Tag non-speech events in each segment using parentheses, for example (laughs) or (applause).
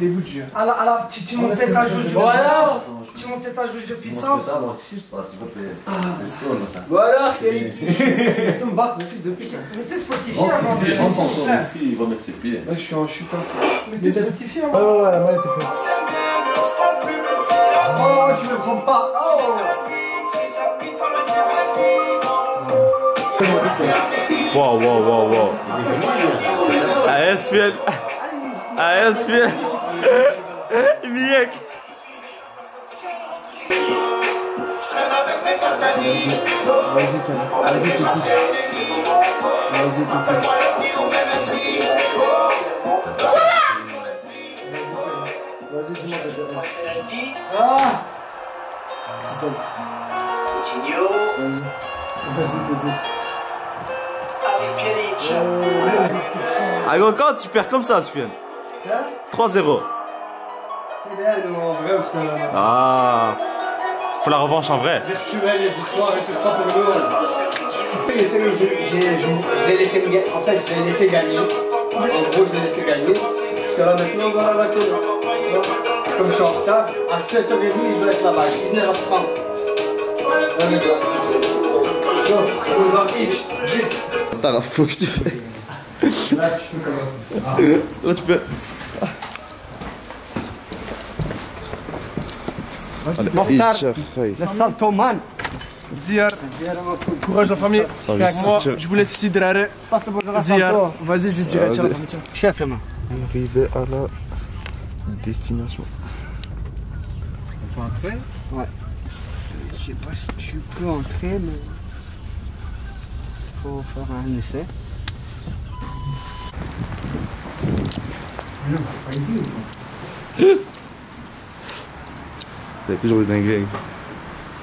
des bouts de jeu. Alors, alors tu, tu montais ta jauge de Voilà. puissance. Tu montais ta jauge de puissance. ça Voilà, Kelly. (laughs) Tu me battre, le fils de pute. Mais t'es Spotify avant. si de- je rentre encore ici, il va mettre ses pieds. Je suis en chute. hein. Mais t'es Spotify Ouais, avant. ouais, ouais, la balle était faite. Oh, tu me trompes pas. Oh. Wow, wow, wow, wow. Ken. Vas-y, (laughs) tout de suite. Vas-y, tout de suite. Vas-y, dis-moi de dire. Ah Tout seul. Vas-y. Vas-y, tout de suite. Ah, gros, quand tu perds comme ça, Sofiane 3-0. Bien, nous, en vrai, c'est Ah. Faut la revanche en vrai. virtuel, les histoires, et c'est pas pour nous. J'ai- j'ai- j'ai- Je l'ai laissé me ga- En fait, je l'ai laissé gagner. En gros, je l'ai laissé gagner. Parce que là, maintenant, on va la battre. Comme je suis en retard, à 7h30, je dois être là-bas. 19h30. Ouais, mais quoi Donc, on va vite. Que tu fais. Là, tu peux commencer. Là, tu peux. Le saltoman. Ziar, courage la famille. Vu, Avec moi, je vous laisse ici derrière. Ziar, vas-y, je dirai. Ah. Chef, la main. Arrivé à la destination. On peut entrer Ouais. Je sais pas si je peux entrer, mais. Faut faire un essai. (laughs) T'as toujours eu dinguerie.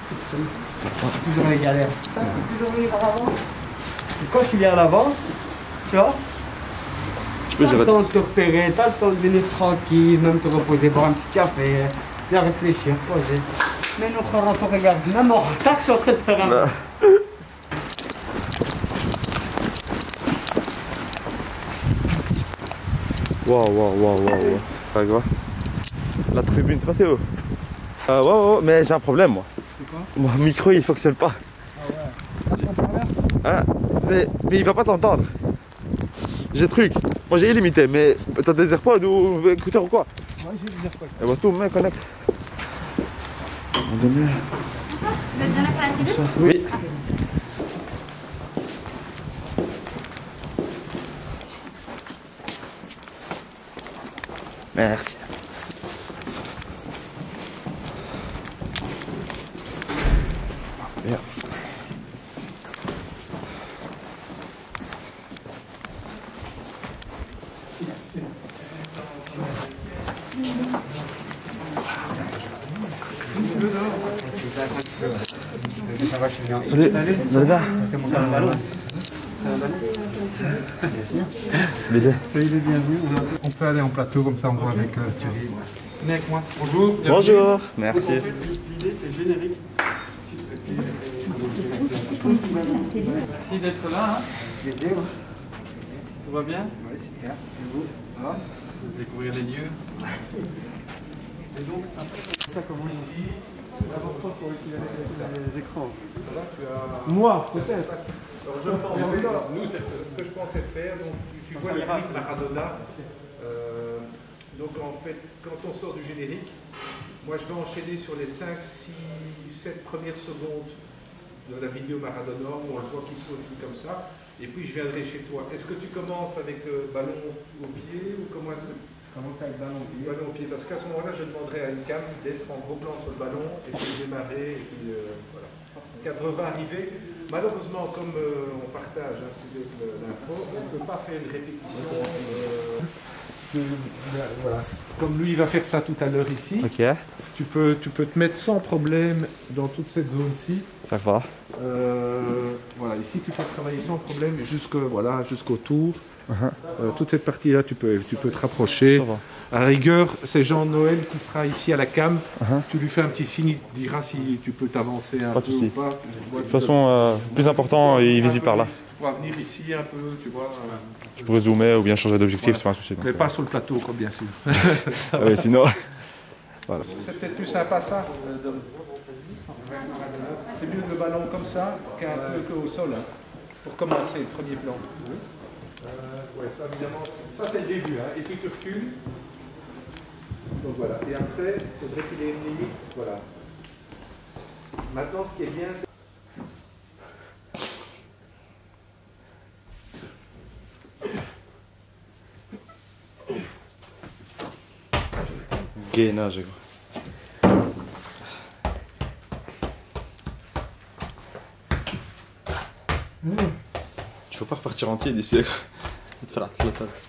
C'est toujours les galères. Ça, c'est toujours. Et quand tu viens à l'avance, tu vois, Tu peux t'as le temps de te repérer, t'as le temps de venir tranquille, même te reposer, boire un petit café, bien réfléchir, poser. Mais nous, quand on te regarde, même en retard, je suis en train de faire un. Bah. Waouh, waouh, waouh, waouh. La tribune, c'est passé où? Euh, ouais, ouais, ouais, mais j'ai un problème, moi. C'est quoi Mon micro, il fonctionne pas. Ah, mais, mais il va pas t'entendre. J'ai truc. Moi, j'ai illimité, mais t'as des AirPods ou écouteurs ou quoi Moi, je vais dire quoi Eh ben, tout, mec, connecte. Vous êtes bien là pour la Oui. Merci. Bien. Ça va, je suis bien. Salut, vous allez bien C'est mon salon ballon. Déjà. Soyez les bienvenus. On, peut aller en plateau comme ça, on voit avec euh, Thierry. Venez avec moi. Bonjour. bienvenue. Bonjour, merci. L'idée, c'est générique. Merci d'être là. Hein. Tout va bien Oui, super. Et vous Ça va? Vous découvrir les lieux. Et donc, après, ça commence? Ici. L'important pour utiliser les écrans. Ça va Tu as. Moi, peut-être. Alors je pense, nous, ce que je pensais faire, donc tu, tu vois le clip Maradona. Euh, donc en fait, quand on sort du générique, moi je vais enchaîner sur les 5, 6, 7 premières secondes de la vidéo Maradona où on le voit qui saute comme ça. Et puis je viendrai chez toi. Est-ce que tu commences avec euh, ballon au pied ou comment est-ce que le ballon au pied? Ballon au pied Parce qu'à ce moment-là, je demanderai à une cam d'être en gros plan sur le ballon et puis démarrer et puis euh, voilà. Cadre va arriver. Malheureusement, comme euh, on partage hein, l'info, on ne peut pas faire une répétition. euh, voilà. Comme lui, il va faire ça tout à l'heure ici. Ok, Tu peux, tu peux te mettre sans problème dans toute cette zone-ci. ça va. Euh, voilà, ici tu peux travailler sans problème jusque, voilà, jusqu'au tour. Euh, toute cette partie-là, tu peux, tu peux te rapprocher. À rigueur, c'est Jean-Noël qui sera ici à la cam. Uh-huh. Tu lui fais un petit signe, il te dira si tu peux t'avancer un Pas peu ou pas. De toute façon, euh, plus important, il est visible par là. Tu pourras venir ici un peu, tu vois. euh, Je pourrais zoomer ou bien changer d'objectif, c'est pas un souci. donc, mais pas sur le plateau, quoi, bien sûr. (laughs) sinon. (laughs) C'est peut-être plus sympa ça. de- C'est mieux le ballon comme ça qu'un peu qu'au sol. hein, pour commencer, le premier plan. Euh, ouais, ça évidemment, ça c'est le début. hein, et puis tu recules. Donc voilà. Et après, il faudrait qu'il ait une limite. Voilà. Maintenant, ce qui est bien, c'est Gainage, quoi. Pas repartir entier d'ici. (laughs)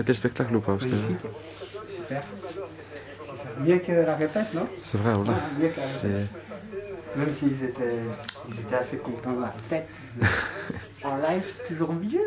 C'était le spectacle ou pas parce que- Super. Mieux que la répète, non C'est vrai, voilà. Répète. Même s'ils étaient, ils étaient assez contents de la répète. (laughs) en live, c'est toujours mieux.